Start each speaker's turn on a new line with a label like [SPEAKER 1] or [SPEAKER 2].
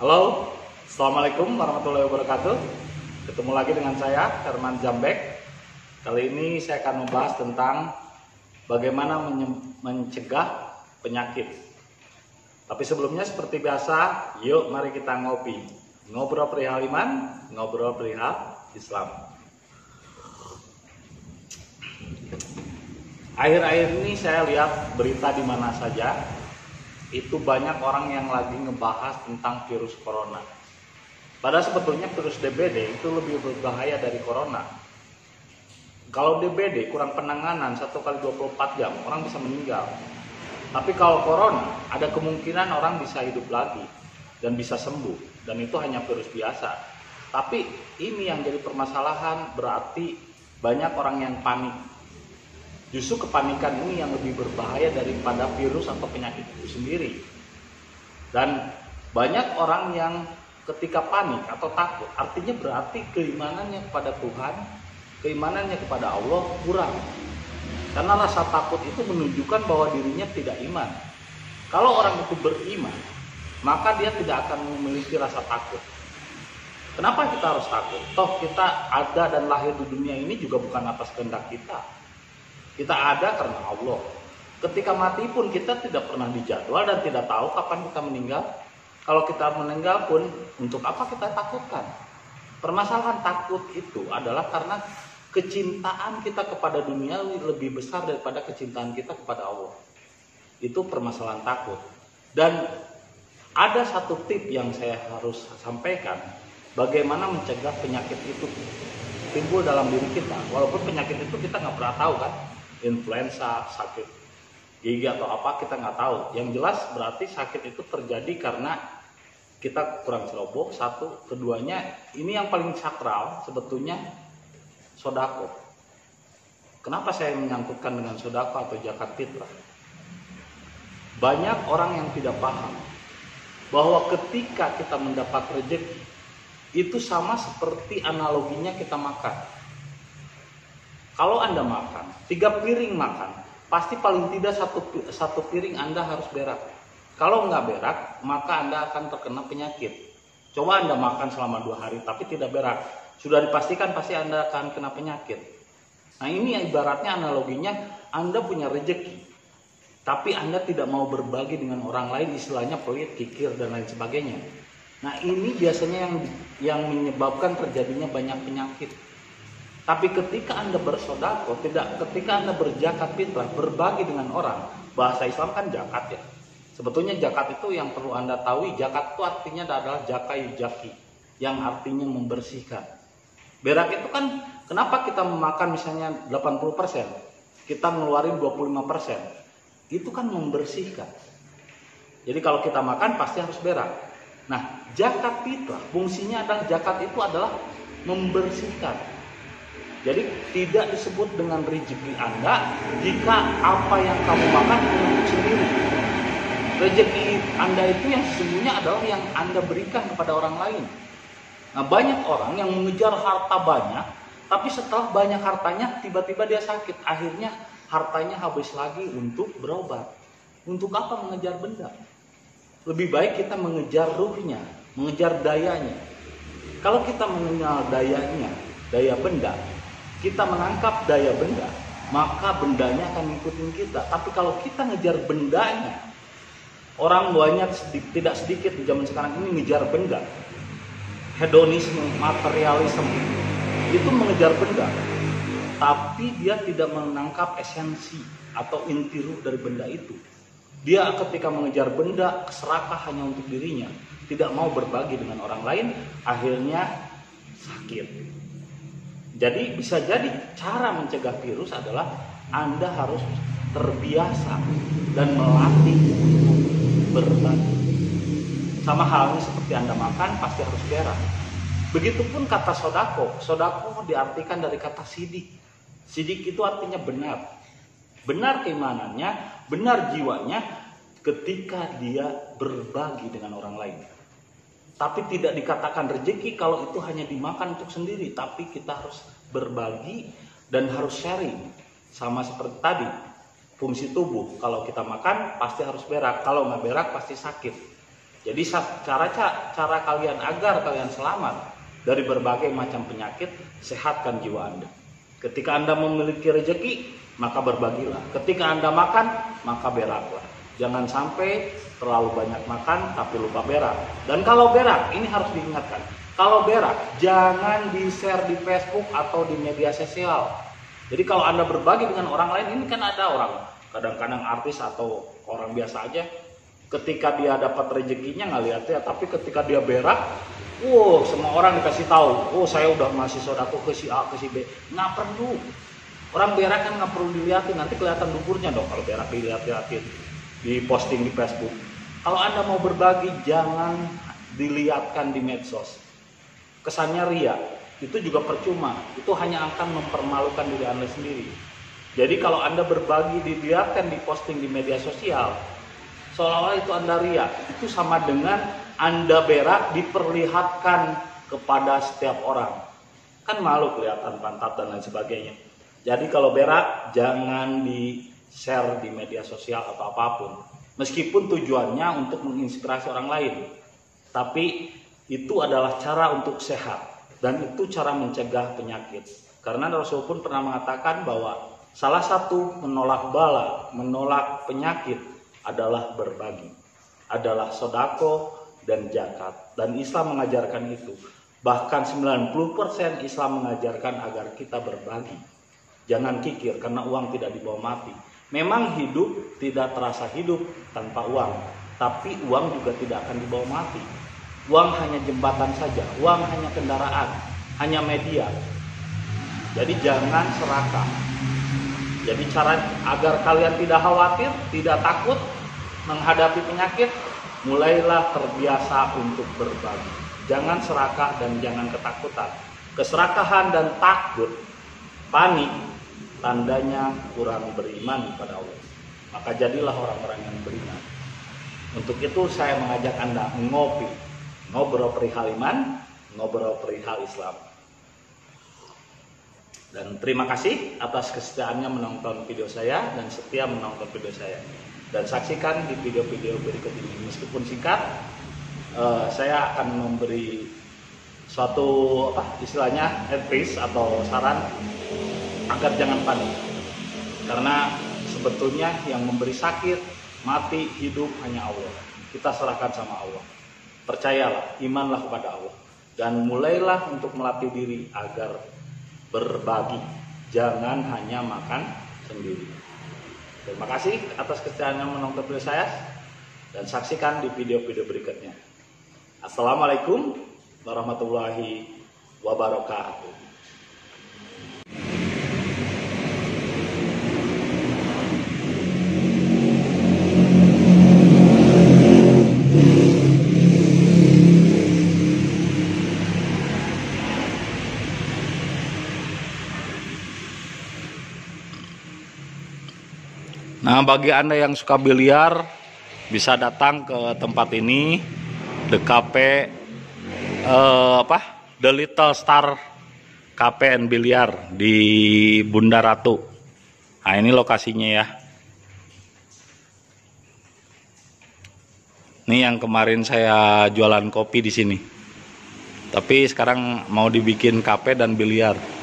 [SPEAKER 1] Halo, Assalamualaikum warahmatullahi wabarakatuh. Ketemu lagi dengan saya, Herman Jambek. Kali ini saya akan membahas tentang bagaimana mencegah penyakit. Tapi sebelumnya seperti biasa, yuk mari kita ngopi. Ngobrol perihal iman, ngobrol perihal Islam. Akhir-akhir ini saya lihat berita di mana saja, itu banyak orang yang lagi ngebahas tentang virus corona. Padahal sebetulnya virus DBD itu lebih berbahaya dari corona. Kalau DBD kurang penanganan 1 kali 24 jam, orang bisa meninggal. Tapi kalau corona, ada kemungkinan orang bisa hidup lagi dan bisa sembuh. Dan itu hanya virus biasa. Tapi ini yang jadi permasalahan berarti banyak orang yang panik Justru kepanikan ini yang lebih berbahaya daripada virus atau penyakit itu sendiri. Dan banyak orang yang ketika panik atau takut, artinya berarti keimanannya kepada Tuhan, keimanannya kepada Allah kurang. Karena rasa takut itu menunjukkan bahwa dirinya tidak iman. Kalau orang itu beriman, maka dia tidak akan memiliki rasa takut. Kenapa kita harus takut? Toh kita ada dan lahir di dunia ini juga bukan atas kehendak kita kita ada karena Allah. Ketika mati pun kita tidak pernah dijadwal dan tidak tahu kapan kita meninggal. Kalau kita meninggal pun untuk apa kita takutkan? Permasalahan takut itu adalah karena kecintaan kita kepada dunia lebih besar daripada kecintaan kita kepada Allah. Itu permasalahan takut. Dan ada satu tip yang saya harus sampaikan bagaimana mencegah penyakit itu timbul dalam diri kita. Walaupun penyakit itu kita nggak pernah tahu kan, influenza, sakit gigi atau apa kita nggak tahu. Yang jelas berarti sakit itu terjadi karena kita kurang ceroboh. Satu, keduanya ini yang paling sakral sebetulnya sodako. Kenapa saya menyangkutkan dengan sodako atau zakat fitrah? Banyak orang yang tidak paham bahwa ketika kita mendapat rezeki itu sama seperti analoginya kita makan kalau Anda makan, tiga piring makan, pasti paling tidak satu, satu piring Anda harus berak. Kalau nggak berak, maka Anda akan terkena penyakit. Coba Anda makan selama dua hari tapi tidak berak. Sudah dipastikan pasti Anda akan kena penyakit. Nah ini ibaratnya analoginya Anda punya rejeki. Tapi Anda tidak mau berbagi dengan orang lain istilahnya pelit, kikir, dan lain sebagainya. Nah ini biasanya yang yang menyebabkan terjadinya banyak penyakit. Tapi ketika Anda bersodako, tidak ketika Anda berjakat fitrah, berbagi dengan orang, bahasa Islam kan jakat ya. Sebetulnya jakat itu yang perlu Anda tahu, jakat itu artinya adalah jakai jaki, yang artinya membersihkan. Berak itu kan, kenapa kita memakan misalnya 80%, kita ngeluarin 25%, itu kan membersihkan. Jadi kalau kita makan pasti harus berak. Nah, jakat fitrah, fungsinya adalah jakat itu adalah membersihkan jadi tidak disebut dengan rezeki Anda jika apa yang kamu makan untuk sendiri. Rezeki Anda itu yang sesungguhnya adalah yang Anda berikan kepada orang lain. Nah banyak orang yang mengejar harta banyak, tapi setelah banyak hartanya tiba-tiba dia sakit. Akhirnya hartanya habis lagi untuk berobat. Untuk apa mengejar benda? Lebih baik kita mengejar ruhnya, mengejar dayanya. Kalau kita mengenal dayanya, daya benda, kita menangkap daya benda, maka bendanya akan ngikutin kita. Tapi kalau kita ngejar bendanya, orang banyak sedikit, tidak sedikit di zaman sekarang ini ngejar benda. Hedonisme, materialisme, itu mengejar benda. Tapi dia tidak menangkap esensi atau inti ruh dari benda itu. Dia ketika mengejar benda, serakah hanya untuk dirinya. Tidak mau berbagi dengan orang lain, akhirnya sakit jadi bisa jadi cara mencegah virus adalah Anda harus terbiasa dan melatih berbagi. Sama halnya seperti Anda makan pasti harus berak. Begitupun kata sodako. Sodako diartikan dari kata sidik. Sidik itu artinya benar. Benar keimanannya, benar jiwanya ketika dia berbagi dengan orang lain. Tapi tidak dikatakan rezeki kalau itu hanya dimakan untuk sendiri. Tapi kita harus berbagi dan harus sharing. Sama seperti tadi, fungsi tubuh. Kalau kita makan pasti harus berak. Kalau nggak berak pasti sakit. Jadi cara cara kalian agar kalian selamat dari berbagai macam penyakit, sehatkan jiwa Anda. Ketika Anda memiliki rezeki, maka berbagilah. Ketika Anda makan, maka beraklah. Jangan sampai terlalu banyak makan tapi lupa berak. Dan kalau berak, ini harus diingatkan. Kalau berak, jangan di-share di Facebook atau di media sosial. Jadi kalau Anda berbagi dengan orang lain, ini kan ada orang kadang-kadang artis atau orang biasa aja ketika dia dapat rezekinya nggak lihat ya tapi ketika dia berak wow semua orang dikasih tahu oh saya udah masih sodako ke si A ke si B nggak perlu orang berak kan nggak perlu dilihatin nanti kelihatan duburnya dong kalau berak dilihat-lihatin di posting di Facebook kalau anda mau berbagi jangan dilihatkan di medsos kesannya ria itu juga percuma itu hanya akan mempermalukan diri anda sendiri jadi kalau Anda berbagi dilihatkan di posting di media sosial, seolah-olah itu Anda ria. Itu sama dengan Anda berak diperlihatkan kepada setiap orang. Kan malu kelihatan pantat dan lain sebagainya. Jadi kalau berak jangan di share di media sosial atau apa pun. Meskipun tujuannya untuk menginspirasi orang lain. Tapi itu adalah cara untuk sehat dan itu cara mencegah penyakit. Karena Rasul pun pernah mengatakan bahwa Salah satu menolak bala, menolak penyakit adalah berbagi, adalah sodako dan zakat. Dan Islam mengajarkan itu. Bahkan 90% Islam mengajarkan agar kita berbagi. Jangan kikir karena uang tidak dibawa mati. Memang hidup tidak terasa hidup tanpa uang, tapi uang juga tidak akan dibawa mati. Uang hanya jembatan saja, uang hanya kendaraan, hanya media. Jadi jangan serakah, jadi cara agar kalian tidak khawatir, tidak takut menghadapi penyakit, mulailah terbiasa untuk berbagi. Jangan serakah dan jangan ketakutan. Keserakahan dan takut, panik, tandanya kurang beriman pada Allah. Maka jadilah orang-orang yang beriman. Untuk itu saya mengajak Anda ngopi, ngobrol perihal iman, ngobrol perihal Islam. Dan terima kasih atas kesetiaannya menonton video saya dan setia menonton video saya. Dan saksikan di video-video berikut ini. Meskipun singkat, uh, saya akan memberi suatu apa istilahnya advice atau saran agar jangan panik. Karena sebetulnya yang memberi sakit, mati, hidup hanya Allah. Kita serahkan sama Allah. Percayalah, imanlah kepada Allah. Dan mulailah untuk melatih diri agar berbagi, jangan hanya makan sendiri. Terima kasih atas kesetiaannya menonton video saya dan saksikan di video-video berikutnya. Assalamualaikum warahmatullahi wabarakatuh. Nah, bagi Anda yang suka biliar bisa datang ke tempat ini DKP eh, apa? The Little Star Cafe and Biliar di Bunda Ratu. Nah, ini lokasinya ya. Ini yang kemarin saya jualan kopi di sini. Tapi sekarang mau dibikin kafe dan biliar.